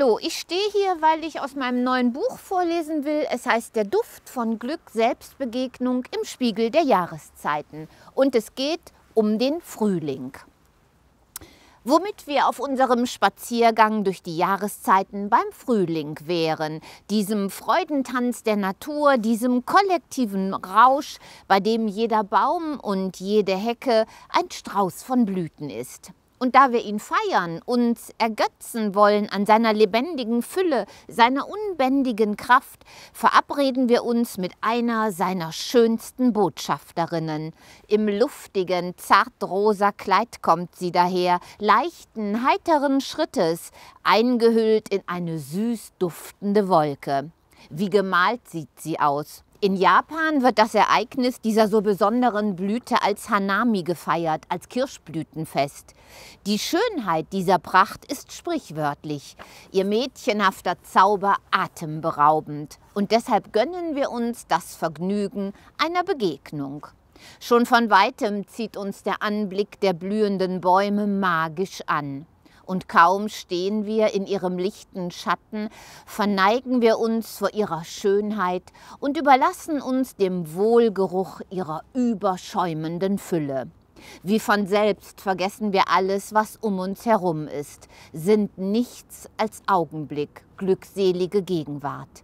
Hallo, ich stehe hier, weil ich aus meinem neuen Buch vorlesen will. Es heißt Der Duft von Glück, Selbstbegegnung im Spiegel der Jahreszeiten. Und es geht um den Frühling. Womit wir auf unserem Spaziergang durch die Jahreszeiten beim Frühling wären, diesem Freudentanz der Natur, diesem kollektiven Rausch, bei dem jeder Baum und jede Hecke ein Strauß von Blüten ist. Und da wir ihn feiern, uns ergötzen wollen an seiner lebendigen Fülle, seiner unbändigen Kraft, verabreden wir uns mit einer seiner schönsten Botschafterinnen. Im luftigen, zartrosa Kleid kommt sie daher, leichten, heiteren Schrittes, eingehüllt in eine süß duftende Wolke. Wie gemalt sieht sie aus. In Japan wird das Ereignis dieser so besonderen Blüte als Hanami gefeiert, als Kirschblütenfest. Die Schönheit dieser Pracht ist sprichwörtlich, ihr mädchenhafter Zauber atemberaubend. Und deshalb gönnen wir uns das Vergnügen einer Begegnung. Schon von weitem zieht uns der Anblick der blühenden Bäume magisch an und kaum stehen wir in ihrem lichten Schatten, verneigen wir uns vor ihrer Schönheit und überlassen uns dem Wohlgeruch ihrer überschäumenden Fülle. Wie von selbst vergessen wir alles, was um uns herum ist, sind nichts als Augenblick, glückselige Gegenwart.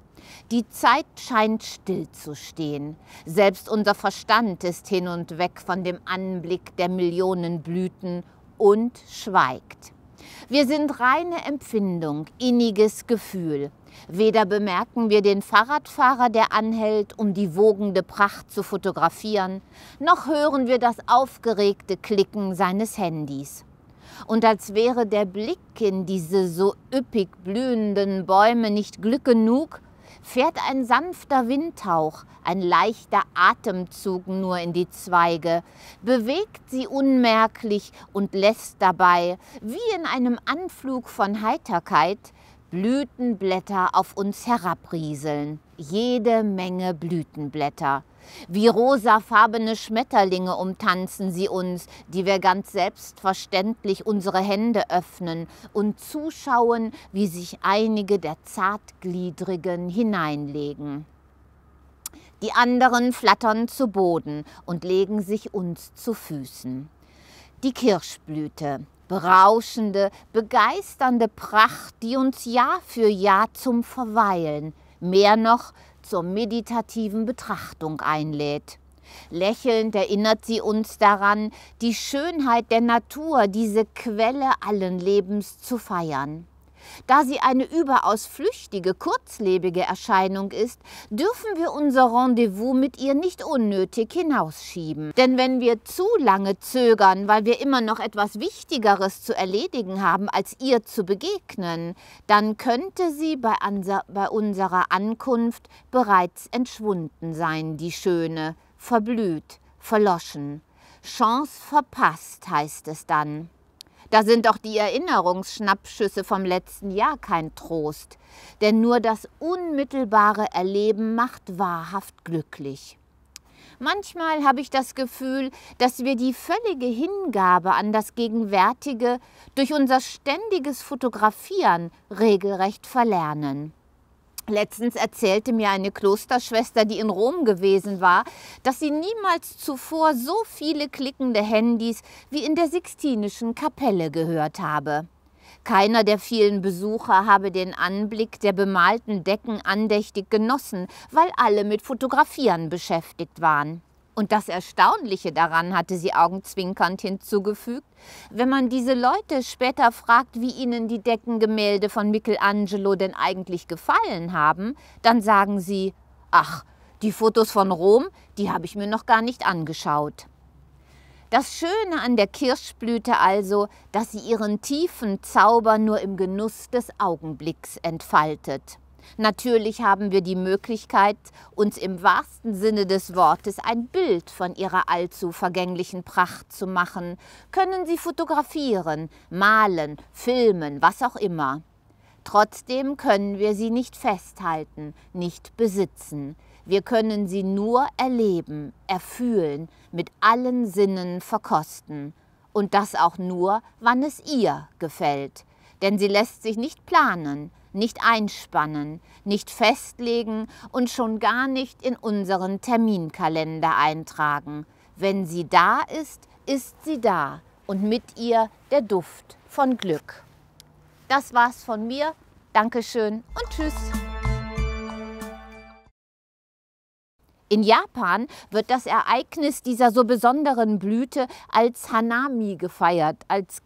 Die Zeit scheint stillzustehen. Selbst unser Verstand ist hin und weg von dem Anblick der Millionen Blüten und schweigt. Wir sind reine Empfindung, inniges Gefühl. Weder bemerken wir den Fahrradfahrer, der anhält, um die wogende Pracht zu fotografieren, noch hören wir das aufgeregte Klicken seines Handys. Und als wäre der Blick in diese so üppig blühenden Bäume nicht Glück genug, fährt ein sanfter Windhauch, ein leichter Atemzug nur in die Zweige, bewegt sie unmerklich und lässt dabei, wie in einem Anflug von Heiterkeit, Blütenblätter auf uns herabrieseln. Jede Menge Blütenblätter. Wie rosafarbene Schmetterlinge umtanzen sie uns, die wir ganz selbstverständlich unsere Hände öffnen und zuschauen, wie sich einige der Zartgliedrigen hineinlegen. Die anderen flattern zu Boden und legen sich uns zu Füßen. Die Kirschblüte, berauschende, begeisternde Pracht, die uns Jahr für Jahr zum Verweilen, mehr noch zur meditativen Betrachtung einlädt. Lächelnd erinnert sie uns daran, die Schönheit der Natur, diese Quelle allen Lebens zu feiern. Da sie eine überaus flüchtige, kurzlebige Erscheinung ist, dürfen wir unser Rendezvous mit ihr nicht unnötig hinausschieben. Denn wenn wir zu lange zögern, weil wir immer noch etwas Wichtigeres zu erledigen haben, als ihr zu begegnen, dann könnte sie bei, bei unserer Ankunft bereits entschwunden sein, die Schöne, verblüht, verloschen. Chance verpasst, heißt es dann. Da sind auch die Erinnerungsschnappschüsse vom letzten Jahr kein Trost, denn nur das unmittelbare Erleben macht wahrhaft glücklich. Manchmal habe ich das Gefühl, dass wir die völlige Hingabe an das Gegenwärtige durch unser ständiges Fotografieren regelrecht verlernen. Letztens erzählte mir eine Klosterschwester, die in Rom gewesen war, dass sie niemals zuvor so viele klickende Handys wie in der Sixtinischen Kapelle gehört habe. Keiner der vielen Besucher habe den Anblick der bemalten Decken andächtig genossen, weil alle mit Fotografieren beschäftigt waren. Und das Erstaunliche daran hatte sie augenzwinkernd hinzugefügt, wenn man diese Leute später fragt, wie ihnen die Deckengemälde von Michelangelo denn eigentlich gefallen haben, dann sagen sie, ach, die Fotos von Rom, die habe ich mir noch gar nicht angeschaut. Das Schöne an der Kirschblüte also, dass sie ihren tiefen Zauber nur im Genuss des Augenblicks entfaltet. Natürlich haben wir die Möglichkeit, uns im wahrsten Sinne des Wortes ein Bild von ihrer allzu vergänglichen Pracht zu machen, können sie fotografieren, malen, filmen, was auch immer. Trotzdem können wir sie nicht festhalten, nicht besitzen. Wir können sie nur erleben, erfühlen, mit allen Sinnen verkosten. Und das auch nur, wann es ihr gefällt. Denn sie lässt sich nicht planen, nicht einspannen, nicht festlegen und schon gar nicht in unseren Terminkalender eintragen. Wenn sie da ist, ist sie da und mit ihr der Duft von Glück. Das war's von mir. Dankeschön und tschüss. In Japan wird das Ereignis dieser so besonderen Blüte als Hanami gefeiert, als